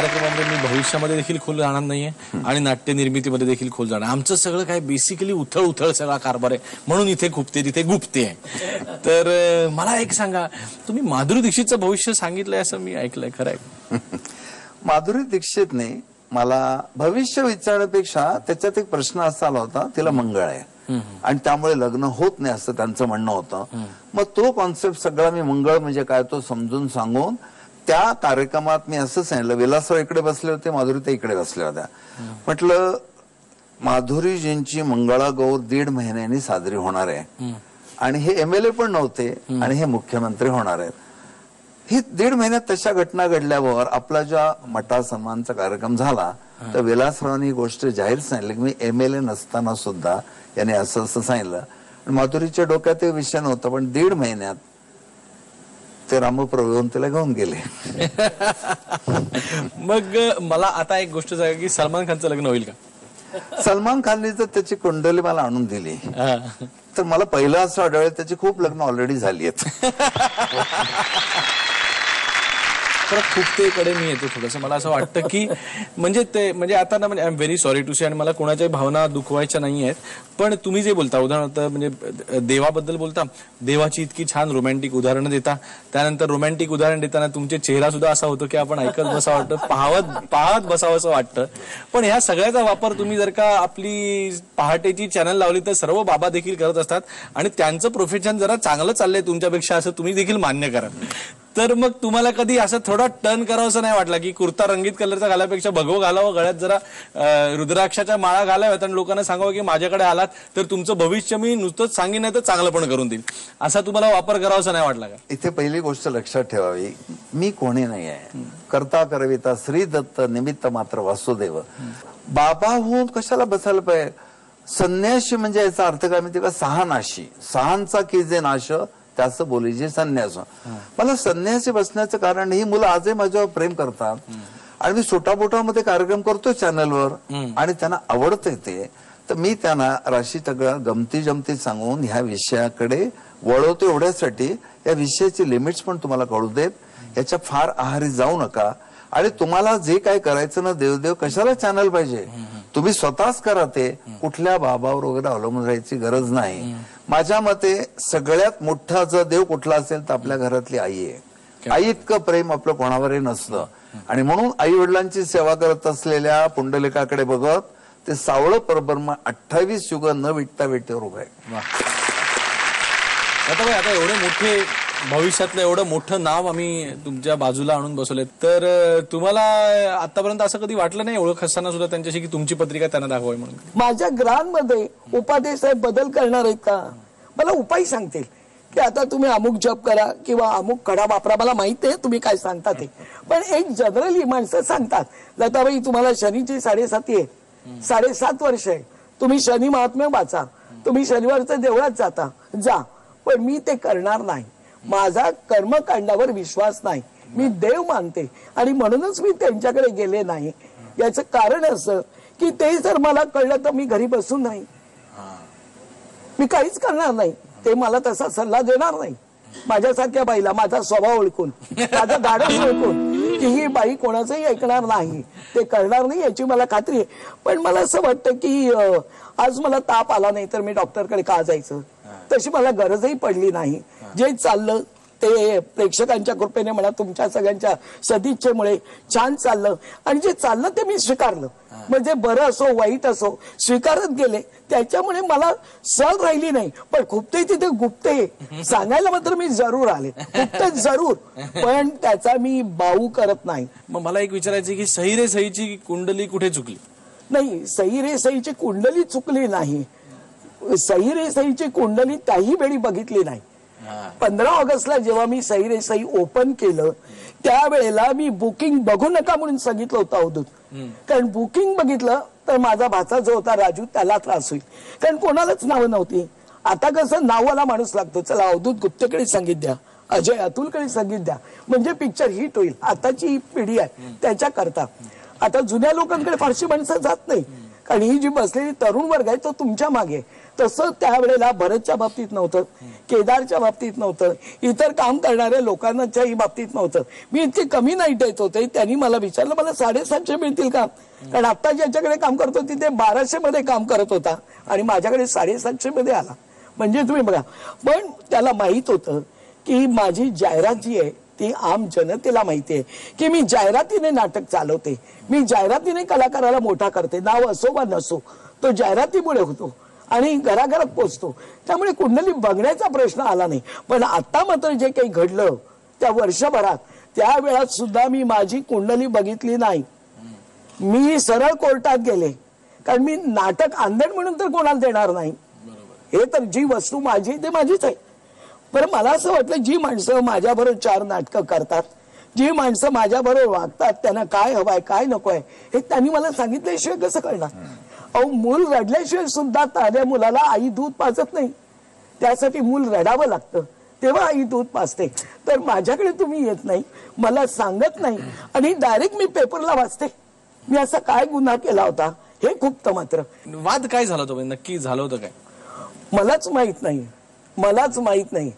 कार्यक्रमामध्ये मी भविष्यामध्ये देखील खोल जाणार नाहीये आणि नाट्य निर्मितीमध्ये देखील खोल जाणार. आमचं सगळं काय बेसिकली उथळ उथळ सगळा कारभार आहे. म्हणून इथे खुपते तिथे गुप्ते. आहे तर मला एक सांगा तुम्ही माधुरी दीक्षितचं भविष्य सांगितलंय असं मी ऐकलंय खरं आहे माधुरी दीक्षितने मला भविष्य विचारण्यापेक्षा त्याच्यात एक प्रश्न असा आला होता तिला मंगळ आहे. आणि त्यामुळे लग्न होत नाही असं त्यांचं म्हणणं होतं. मग तो कॉन्सेप्ट सगळा मी मंगळ म्हणजे काय तो समजून सांगून त्या कार्यक्रमात मी असं सांगितलं विलासराव इकडे बसले होते माधुरी ते इकडे बसल्या होत्या. म्हटलं माधुरीजींची मंगळागौर दीड महिन्यांनी साजरी होणार आहे. आणि हे एम एल ए पण नव्हते आणि हे मुख्यमंत्री होणार आहेत. ही दीड महिन्यात तशा घटना घडल्यावर आपला ज्या मटा सन्मानचा कार्यक्रम झाला तर विलासरावांनी ही गोष्ट जाहीर सांगितली की मी एम एल ए नसताना सुद्धा याने असं असं सांगितलं. माधुरीच्या डोक्यात ते विषय नव्हता पण दीड महिन्यात ते रामप्रभू तिला घेऊन गेले मग मला आता एक गोष्ट सांगा की सलमान खानचं लग्न होईल का सलमान खानने तर त्याची कुंडली मला आणून दिली. तर मला पहिलं असं आढळलं त्याची खूप लग्न ऑलरेडी झाली आहेत परत खूपतेकडे मी येतो थोडस. मला असं वाटतं की म्हणजे ते म्हणजे आता ना म्हणजे I am very sorry to say आणि मला कोणाच्याही भावना दुखवायच्या नाही आहेत. पण तुम्ही जे बोलता उदाहरणार्थ म्हणजे देवाबद्दल बोलता देवाची इतकी छान रोमॅन्टिक उदाहरणं देता. त्यानंतर रोमॅन्टिक उदाहरण देताना तुमचे चेहरा सुद्धा असा होतो की आपण ऐकत बसावं वाटतं पाहत पाहत बसावं असं वाटतं. पण ह्या सगळ्याचा वापर तुम्ही जर का आपली पहाटेची चॅनल लावली तर सर्व बाबा देखील करत असतात. आणि त्यांचं प्रोफेशन जरा चांगलं चाललंय तुमच्यापेक्षा असं तुम्ही देखील मान्य करा. तर मग तुम्हाला कधी असं थोडा टर्न करावं नाही वाटला की कुर्ता रंगीत कलरचा घालापेक्षा भगव घालावं गळ्यात जरा रुद्राक्षाच्या माळा घालाव्यात आणि लोकांना सांगावं की माझ्याकडे आलात तर तुमचं भविष्य मी नुसतंच सांगेन तर चांगलं पण करून देईल असा तुम्हाला वापर करावासा नाही वाटला का? इथे पहिली गोष्ट लक्षात ठेवावी मी कोणी नाही आहे करता करविता श्री दत्त निमित्त मात्र वासुदेव. बाबा होऊन कशाला बसायला पाहिजे? संन्याशी म्हणजे याचा अर्थ काय माहिती का? सहा नाशी सहांचा की जे नाश त्याचं बोलीचे संन्यास मला संन्यासी बसण्याचं कारण ही मुलं आजही माझ्यावर प्रेम करतात. आणि मी छोटा कार्यक्रम करतो चॅनलवर आणि त्यांना आवडतंय ते तर मी त्यांना राशी तगडा गमती जमती सांगून ह्या विषयाकडे वळवतो एवढ्यासाठी. या विषयाची लिमिट्स पण तुम्हाला कळू देत. याच्या फार आहारी जाऊ नका. आणि तुम्हाला जे काय करायचं ना देवदेव कशाला चॅनल पाहिजे? तुम्ही स्वतःच करा ते. कुठल्या बाबावर वगैरे अवलंबून राहायची गरज नाही. माझ्या मते सगळ्यात मोठा जर देव कुठला असेल तर आपल्या घरातली आई आहे. आई इतकं प्रेम आपलं कोणावरही नसतं. आणि म्हणून आई वडिलांची सेवा करत असलेल्या पुंडलिकाकडे बघत ते सावळं परब्रह्म अठ्ठावीस युग न विटता वेटेवर उभं आहे आता एवढे मोठे भविष्यातलं एवढं मोठं नाव आम्ही तुमच्या बाजूला आणून बसवले तर तुम्हाला आतापर्यंत असं कधी वाटलं नाही? ओळख असताना सुद्धा त्यांच्याशी की तुमची पत्रिका त्यांना दाखवावी म्हणून. माझ्या ग्रहांमध्ये उपादेश साहेब बदल करणार आहेत का? मला उपाय सांगतील. की आता तुम्ही अमुक जप करा किंवा अमुक कडा वापरा. मला माहीत आहे तुम्ही काय सांगता ते. पण एक जनरली माणसं सांगतात. लताबाई तुम्हाला शनीची साडेसाती आहे. साडेसात वर्ष आहे. तुम्ही शनी महात्म्य वाचा. तुम्ही शनिवारचं देवळात जाता. जा. पण मी ते करणार नाही. माझा कर्मकांडावर विश्वास नाही. मी देव मानते. आणि म्हणूनच मी त्यांच्याकडे गेले नाही. याचं कारण असं की ते जर मला कळलं तर मी घरी बसून नाही. मी काहीच करणार नाही. ते मला तसा सल्ला देणार नाही. माझ्यासारख्या बाईला माझा स्वभाव ओळखून माझा गाडस ओळखून की ही बाई कोणाचंही ऐकणार नाही. ते करणार नाही याची मला खात्री आहे. पण मला असं वाटतं की आज मला ताप आला नाही तर मी डॉक्टरकडे का जायचं? तशी मला गरजही पडली नाही. जे चाललं ते प्रेक्षकांच्या कृपेने म्हणा तुमच्या सगळ्यांच्या सदिच्छेमुळे छान चाललं. आणि जे चाललं ते मी स्वीकारलं. म्हणजे बरं असो वाईट असो स्वीकारत गेले त्याच्यामुळे मला सहल राहिली नाही. पण खुपते तिथे गुप्ते सांगायला मात्र मी जरूर आले. गुप्ते जरूर. पण त्याचा मी बाऊ करत नाही. मग मला एक विचारायचं की सही रे सहीची कुंडली कुठे चुकली? नाही सई रे सईची कुंडली चुकली नाही. सई रे सईची कुंडली त्याही वेळी बघितली नाही. पंधरा ऑगस्टला जेव्हा मी सई रे सई ओपन केलं त्यावेळेला मी बुकिंग बघू नका म्हणून सांगितलं होतं अवधूत. कारण बुकिंग बघितलं तर माझा भाचा जो होता राजू त्याला त्रास होईल. कारण कोणालाच नावं नव्हती. आता कसं नावाला माणूस लागतो. चला अवधूत गुप्तेकडे संगीत द्या. अजय अतुलकडे संगीत द्या. म्हणजे पिक्चर हिट होईल. आताची ही पिढी आहे. त्याच्या करता आता जुन्या लोकांकडे फारशी माणसं जात नाही. कारण ही जी बसलेली तरुण वर्ग आहे तो तुमच्या मागे तसं त्यावेळेला भरतच्या बाबतीत नव्हतं केदारच्या बाबतीत नव्हतं इतर काम करणाऱ्या लोकांच्याही बाबतीत नव्हतं. मी इतके कमी नाईट देत होते त्यांनी मला विचारलं मला साडेसातशे मिळतील का? कारण आता ज्याच्याकडे काम करतो तिथे बाराशे मध्ये काम करत होता आणि माझ्याकडे साडेसातशे मध्ये आला. म्हणजे तुम्ही बघा पण त्याला माहीत होतं की माझी जाहिरात जी आहे ती आम जनतेला माहिती आहे की मी जाहिरातीने नाटक चालवते. मी जाहिरातीने कलाकाराला मोठा करते. नाव असो वा नसो तो जाहिरातीमुळे होतो आणि घराघरात पोचतो. त्यामुळे कुंडली बघण्याचा प्रश्न आला नाही. पण आता मात्र जे काही घडलं त्या वर्षभरात त्या वेळात सुद्धा मी माझी कुंडली बघितली नाही. मी सरळ कोर्टात गेले. कारण मी नाटक आंदण म्हणून तर कोणाला देणार नाही. हे तर जी वस्तू माझी ते माझीच आहे. बरं मला असं वाटलं जी माणसं माझ्याबरोबर चार नाटकं करतात जी माणसं माझ्याबरोबर वागतात त्यांना काय हवंय काय नकोय हे त्यांनी मला सांगितल्याशिवाय कसं कळणार? अहो मूल रडल्याशिवाय सुद्धा ताऱ्या मुलाला आई दूध पाजत नाही. त्यासाठी मूल रडावं लागतं. तेव्हा आई दूध पाजते. तर माझ्याकडे तुम्ही येत नाही मला सांगत नाही आणि डायरेक्ट मी पेपरला वाचते. मी असा काय गुन्हा केला होता? हे खूप मात्र. वाद काय झाला होता? म्हणजे नक्की झालं होतं काय? मलाच माहीत नाही. मलाच माहीत नाही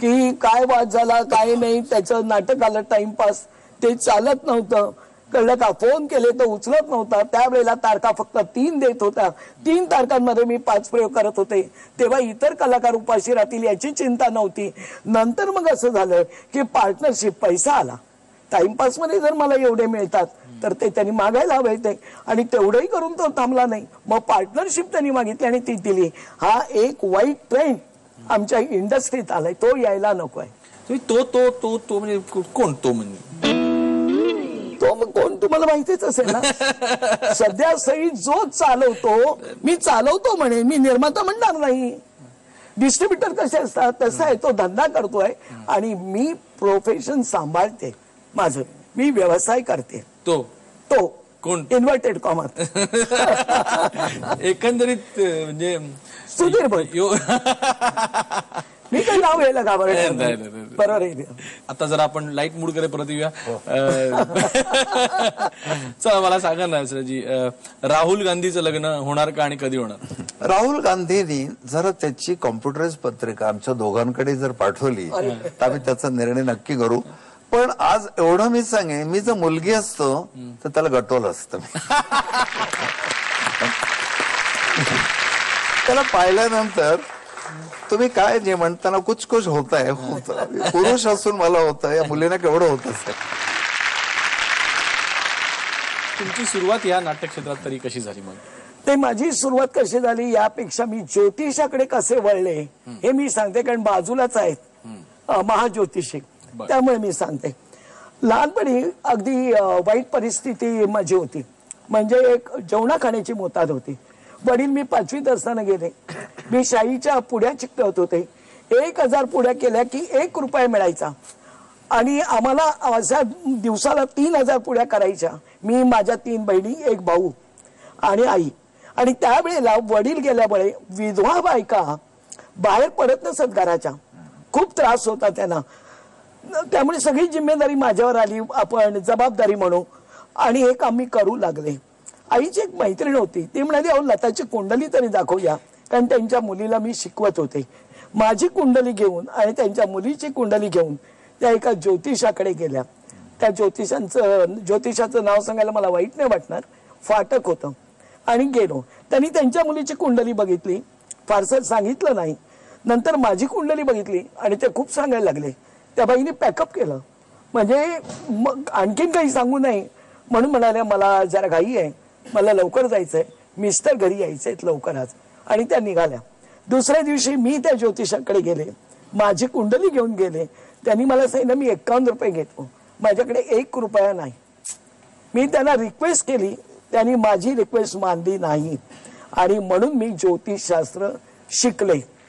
की काय वाद झाला काय नाही त्याचं नाटक आलं टाइमपास. ते चालत नव्हतं. कळलं का? फोन केले तर उचलत नव्हता. त्यावेळेला तारखा फक्त तीन देत होता तीन तारखांमध्ये मी पाच प्रयोग करत होते. तेव्हा इतर कलाकार उपाशी राहतील याची चिंता नव्हती. नंतर मग असं झालं की पार्टनरशिप पैसा आला. टाइमपासमध्ये जर मला एवढे मिळतात तर ते त्यांनी मागायला हवे ते आणि तेवढंही करून तो थांबला नाही. मग पार्टनरशिप त्यांनी मागितली आणि ती दिली. हा एक वाईट ट्रेंड आमच्या इंडस्ट्रीत आलाय तो यायला नकोय. तुम्ही तो तो तो तो म्हणजे कोण तो म्हणजे? तो मग कोण तुम्हाला माहितीच असेल ना? सध्या सई जो चालवतो मी चालवतो म्हणे मी निर्माता म्हणणार नाही. डिस्ट्रीब्युटर कसे असतात तसा आहे तो धंदा करतोय आणि मी प्रोफेशन सांभाळते. माझं मी व्यवसाय करते. तो? तो. कोण? इन्व्हर्टेड कॉमर एकंदरीत म्हणजे सुधीर यो मी काही नाव घ्यायला नाही. नाही, नाही. बरोबर आता जर आपण लाइट मूडकडे परत येऊया. अं, चला मला सांगा ना जी राहुल गांधीचं लग्न होणार का आणि कधी होणार? राहुल गांधींनी जर त्याची कॉम्प्युटराइज पत्रिका आमच्या दोघांकडे जर पाठवली तर आम्ही त्याचा निर्णय नक्की करू. पण आज एवढं मी सांगेन मी जर मुलगी असतो तर त्याला गटवलं असतं. त्याला पाहिल्यानंतर तुम्ही काय जे म्हणताना कुछ कुछ होत. आहे होत पुरुष असून मला होतं या मुलीला केवढं होत असेल. तुमची सुरुवात या नाट्य क्षेत्रात तरी कशी झाली मग? ते माझी सुरुवात कशी झाली यापेक्षा मी ज्योतिषाकडे कसे वळले हे मी सांगते कारण बाजूलाच आहेत महाज्योतिषी. त्यामुळे मी सांगते. लहानपणी अगदी वाईट परिस्थिती माझी होती. म्हणजे एक जेवणा खाण्याची मोताद होती. वडील मी पाचवीत असताना गेले. मी शाईच्या पुड्या चिकटवत होते. एक हजार पुड्या केल्या की एक रुपया मिळायचा. आणि आम्हाला अशा दिवसाला तीन हजार पुड्या करायच्या. मी माझ्या तीन बहिणी एक भाऊ आणि आई. आणि त्यावेळेला वडील गेल्यामुळे विधवा बायका बाहेर पडत नसत घराच्या. खूप त्रास होता त्यांना. त्यामुळे सगळी जिम्मेदारी माझ्यावर आली. आपण जबाबदारी म्हणू. आणि एक आम्ही करू लागले. आईची एक मैत्रीण होती. ती म्हणाली अहो लताची कुंडली तरी दाखवूया. कारण त्यांच्या मुलीला मी शिकवत होते. माझी कुंडली घेऊन आणि त्यांच्या मुलीची कुंडली घेऊन त्या एका ज्योतिषाकडे गेल्या. त्या ज्योतिषांचं ज्योतिषाचं नाव सांगायला मला वाईट नाही वाटणार. फाटक होतं. आणि गेलो. त्यांनी त्यांच्या मुलीची कुंडली बघितली. फारसं सांगितलं नाही. नंतर माझी कुंडली बघितली आणि ते खूप सांगायला लागले. त्या बाईने पॅकअप केलं. म्हणजे मग आणखीन काही सांगू नये. म्हणून म्हणाल्या मला जरा घाई आहे. मला लवकर जायचं आहे मिस्टर घरी यायचे आहेत लवकरच आणि त्या निघाल्या. दुसऱ्या दिवशी मी त्या ज्योतिषाकडे गेले. माझी कुंडली घेऊन गेले. त्यांनी मला सांगितलं मी एकावन्न रुपये घेतो. माझ्याकडे एक रुपया नाही. मी त्यांना रिक्वेस्ट केली. त्यांनी माझी रिक्वेस्ट मानली नाही. आणि म्हणून मी ज्योतिषशास्त्र शिकले.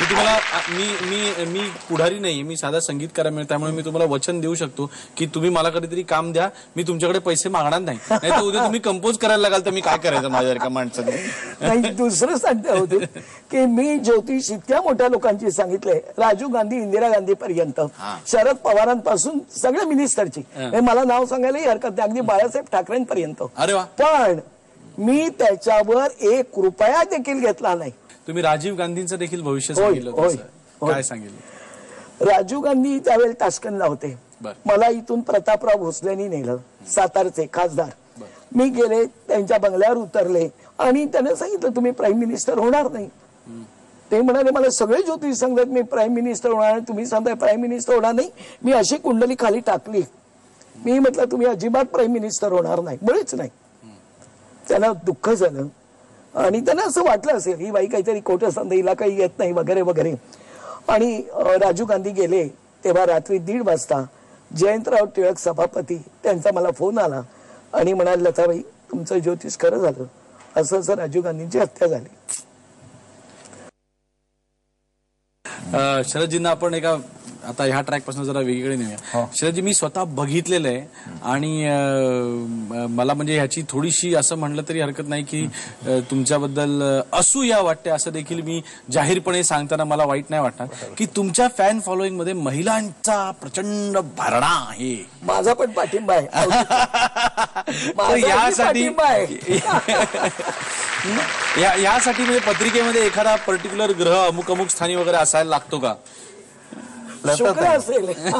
मी तुम्हाला मी मी मी पुढारी नाही मी साधा संगीतकार आहे त्यामुळे मी तुम्हाला वचन देऊ शकतो की तुम्ही मला कधीतरी काम द्या. मी तुमच्याकडे पैसे मागणार नाही. नाही तर उद्या तुम्ही कंपोज करायला लागाल तर मी काय करायचं माझ्यासारख्या माणसाने? नाही दुसरं सांगते होते की मी ज्योतिष इतक्या मोठ्या लोकांची सांगितले राजीव गांधी इंदिरा गांधी पर्यंत. शरद पवारांपासून सगळ्या मिनिस्टरची मला नाव सांगायलाही हरकत नाही. अगदी बाळासाहेब ठाकरेंपर्यंत. अरे वा. पण मी त्याच्यावर एक रुपया देखील घेतला नाही. तुम्ही राजीव गांधींचं देखील भविष्य सांगितलं होतं. काय सांगितलं? राजीव गांधी त्यावेळेला ताशकंदला होते. मला इथून प्रतापराव भोसलेनी नेलं सातारचे खासदार. मी गेले त्यांच्या बंगल्यावर उतरले आणि त्याने सांगितलं तुम्ही प्राईम मिनिस्टर होणार नाही. ते म्हणाले मला सगळे ज्योतिष सांगतात मी प्राईम मिनिस्टर होणार नाही. तुम्ही सांगताय प्राईम मिनिस्टर होणार नाही. मी अशी कुंडली खाली टाकली. मी म्हटलं तुम्ही अजिबात प्राईम मिनिस्टर होणार नाही. मुळेच नाही. त्यांना दुःख झालं. आणि त्यांना असं वाटलं असेल ही बाई काहीतरी कोट सांगते हिला काही येत नाही वगैरे वगैरे. आणि राजू गांधी गेले तेव्हा रात्री दीड वाजता जयंतराव टिळक सभापती त्यांचा मला फोन आला आणि म्हणाले लताबाई तुमचं ज्योतिष खरं झालं. असं असं राजीव गांधींची हत्या झाली. शरदजींना आपण एका आता ह्या ट्रॅकपासून जरा वेगळीकडे नेऊया. शरदजी मी स्वतः बघितलेलं आहे आणि अं, मला म्हणजे ह्याची थोडीशी असं म्हणलं तरी हरकत नाही की अं, तुमच्याबद्दल अं, असूया वाटते असं देखील मी जाहीरपणे सांगताना मला वाईट नाही वाटणार. की तुमच्या फॅन फॉलोईंगमध्ये महिलांचा प्रचंड भरणा आहे. माझा पण पाठिंबा आहे. तर यासाठी पाठिंबा आहे. या- यासाठी म्हणजे पत्रिकेमध्ये एखादा पर्टिक्युलर ग्रह अमुक अमुक स्थानी वगैरे असायला लागतो का? शुक्र असेल.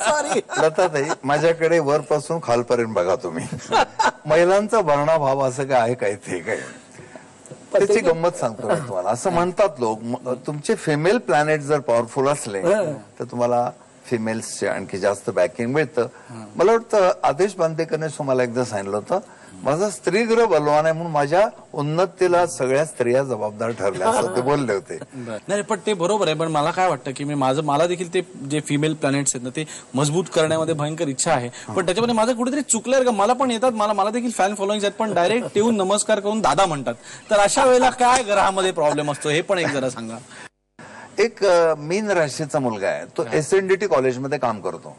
सॉरी लताताई माझ्याकडे वरपासून खालपर्यंत बघा तुम्ही. महिलांचा भरणा भाव असं काय आहे काय ते काय? त्याची गंमत सांगतो मी तुम्हाला. असं म्हणतात लोक तुमचे फिमेल प्लॅनेट जर पॉवरफुल असले तर तुम्हाला फिमेल्सचे आणखी जास्त बॅकिंग मिळतं. मला वाटतं आदेश बांदेकरने तुम्हाला एकदा सांगितलं होतं माझा स्त्री ग्रह बलवान आहे म्हणून माझ्या उन्नतीला सगळ्या स्त्रिया जबाबदार ठरल्या असं ते बोलले होते. नाही पण ते बरोबर आहे पण मला काय वाटतं की मी माझं मला देखील ते जे फिमेल प्लॅनेट्स आहेत ना ते मजबूत करण्यामध्ये भयंकर इच्छा आहे. पण त्याच्यामध्ये माझं कुठेतरी चुकलंय का? मला पण येतात मला मला देखील फॅन फॉलोईंग आहेत पण डायरेक्ट येऊन नमस्कार करून दादा म्हणतात. तर अशा वेळेला काय ग्रहामध्ये प्रॉब्लेम असतो हे पण एक जरा सांगा. एक मीन राशीचा मुलगा आहे तो एस एन डी टी कॉलेजमध्ये काम करतो.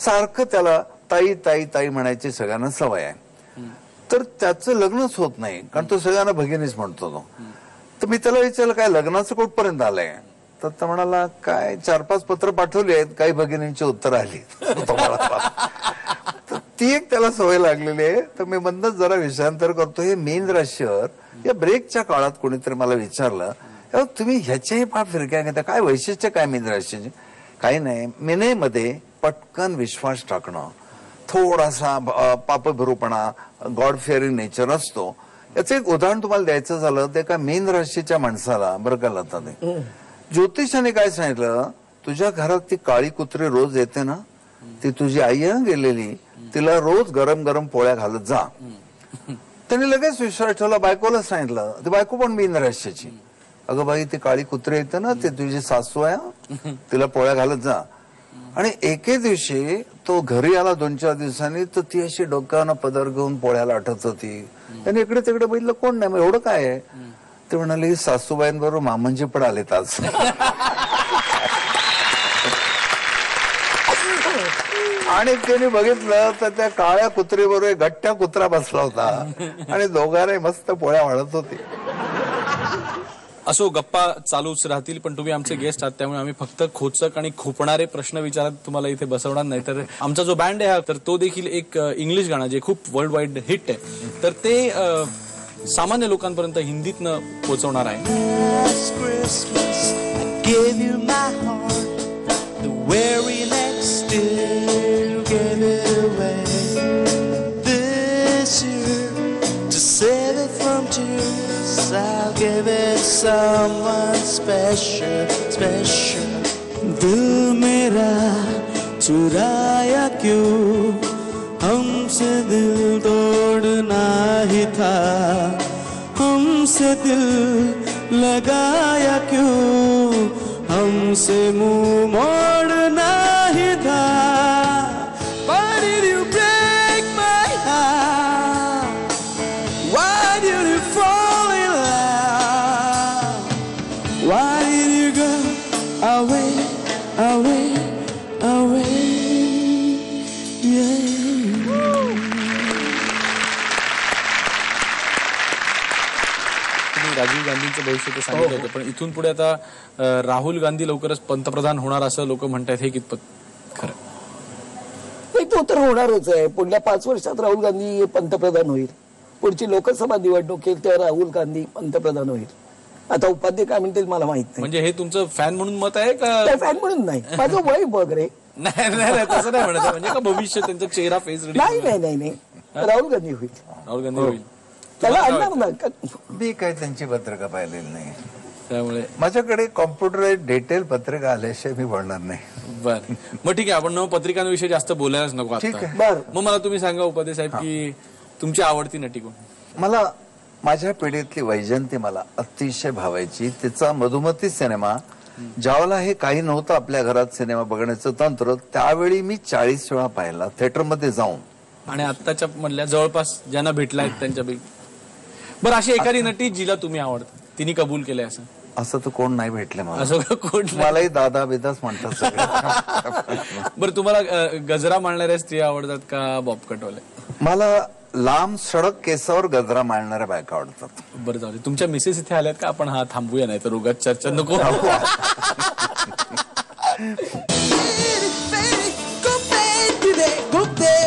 सारखं त्याला ताई ताई ताई म्हणायची सगळ्यांना सवय आहे. तर त्याचं लग्नच होत नाही. कारण तो सगळ्यांना भगिनीच म्हणतो तो. तर मी त्याला विचारलं काय लग्नाचं कुठपर्यंत आलंय? तर तो म्हणाला काय चार पाच पत्र पाठवली आहेत काही भगिनींची उत्तर आली तर ती एक त्याला सवय लागलेली आहे. तर मी बंदच जरा विषयांतर करतो. हे मेन राशीवर या ब्रेकच्या काळात कोणीतरी मला विचारलं तुम्ही ह्याच्याही फार फिरक्या घेता काय वैशिष्ट्य काय मेन राशीचे काही नाही. मिनेमध्ये पटकन विश्वास टाकणं. थोडासा पापभिरूपणा गॉड फेअरिंग नेचर असतो. याचं एक उदाहरण तुम्हाला द्यायचं झालं ते एका मीन राशीच्या माणसाला बरं का लता ते ज्योतिषाने काय सांगितलं? तुझ्या घरात ती काळी कुत्री रोज येते ना? ती तुझी आई आहे गेलेली. तिला रोज गरम गरम पोळ्या घालत जा. त्याने लगेच विश्वास ठेवला बायकोला सांगितलं. ती बायको पण मीन राशीची अगं बाई ती काळी कुत्री येते ना? ती तुझी सासू आहे. तिला पोळ्या घालत जा. आणि एके दिवशी तो घरी आला दोन चार दिवसांनी तर ती अशी डोक्यानं पदर घेऊन पोळ्याला आठवत होती. त्याने इकडे तिकडे बघितलं कोण नाही? मग एवढं काय आहे? ते म्हणाले सासूबाईंबरोबर मामांजी पण आलेत आज. आणि त्याने बघितलं तर त्या काळ्या कुत्रीबरोबर एक गट्ट्या कुत्रा बसला होता. आणि दोघांना मस्त पोळ्या वाढत होती. असो गप्पा चालूच राहतील पण तुम्ही आमचे गेस्ट आहात त्यामुळे आम्ही फक्त खोचक आणि खोपणारे प्रश्न विचारत तुम्हाला इथे बसवणार नाही. तर आमचा जो बँड आहे तर तो देखील एक इंग्लिश गाणं जे खूप वर्ल्ड वाईड हिट आहे. तर ते सामान्य लोकांपर्यंत हिंदीतनं पोहोचवणार आहे. It someone special, special. दिल मेरा चुराया क्यों? हमसे दिल तोड़ना ही था। हमसे दिल लगाया क्यों? हमसे मुँह मोड़ना राजीव गांधींचं भविष्य ते सांगितलं होतं. पण इथून पुढे आता राहुल गांधी लवकरच पंतप्रधान होणार असं लोक म्हणतात हे कितपत खरं? नाही तो तर होणारच आहे. पुढल्या पाच वर्षात राहुल गांधी पंतप्रधान होईल. पुढची लोकसभा निवडणूक येईल तेव्हा राहुल गांधी पंतप्रधान होईल. आता उपाध्ये काय म्हणतील मला माहीत नाही. म्हणजे हे तुमचं फॅन म्हणून मत आहे का? फॅन म्हणून नाही. माझं वय बघ रे. नाही नाही नाही, तसं नाही म्हणत आहे. म्हणजे का भविष्य त्यांचा चेहरा फेस नाही नाही नाही. राहुल गांधी होईल. राहुल गांधी होईल. त्याला आणणार ना मी काही त्यांची पत्रका पाहिलेली नाही. त्यामुळे माझ्याकडे कॉम्प्युटर डिटेल पत्रिका आल्याशिवाय मी बोलणार नाही. बर. मग ठीक आहे आपण न पत्रिकांविषयी जास्त बोलायलाच नको ठीक आता आहे. बर. मग मला तुम्ही सांगा उपाध्ये साहेब की तुमची आवडती नटी कोण? मला माझ्या पिढीतली वैजयंती मला अतिशय भावायची. तिचा मधुमती सिनेमा ज्यावेळेला हे काही नव्हतं आपल्या घरात सिनेमा बघण्याचं तंत्र त्यावेळी मी चाळीस वेळा पाहिला. थिएटरमध्ये जाऊन. आणि आत्ताच्या मधल्या जवळपास ज्यांना भेटला आहेत त्यांच्यापैकी बरं अशी एखादी नटी जिला तुम्ही आवडत? तिने कबूल केलंय असं? असं तर कोण नाही भेटलं मला. असं कोण मलाही दादा बेदाच म्हणतात बरं तुम्हाला गजरा मांडणाऱ्या स्त्रिया आवडतात का बॉब कटोले मला लांब सडक केसावर गजरा मांडणाऱ्या बायका आवडतात. बरं जाऊ दे. तुमच्या मिसेस इथे आल्यात का? आपण हा थांबूया नाही तर उगाच चर्चा नको.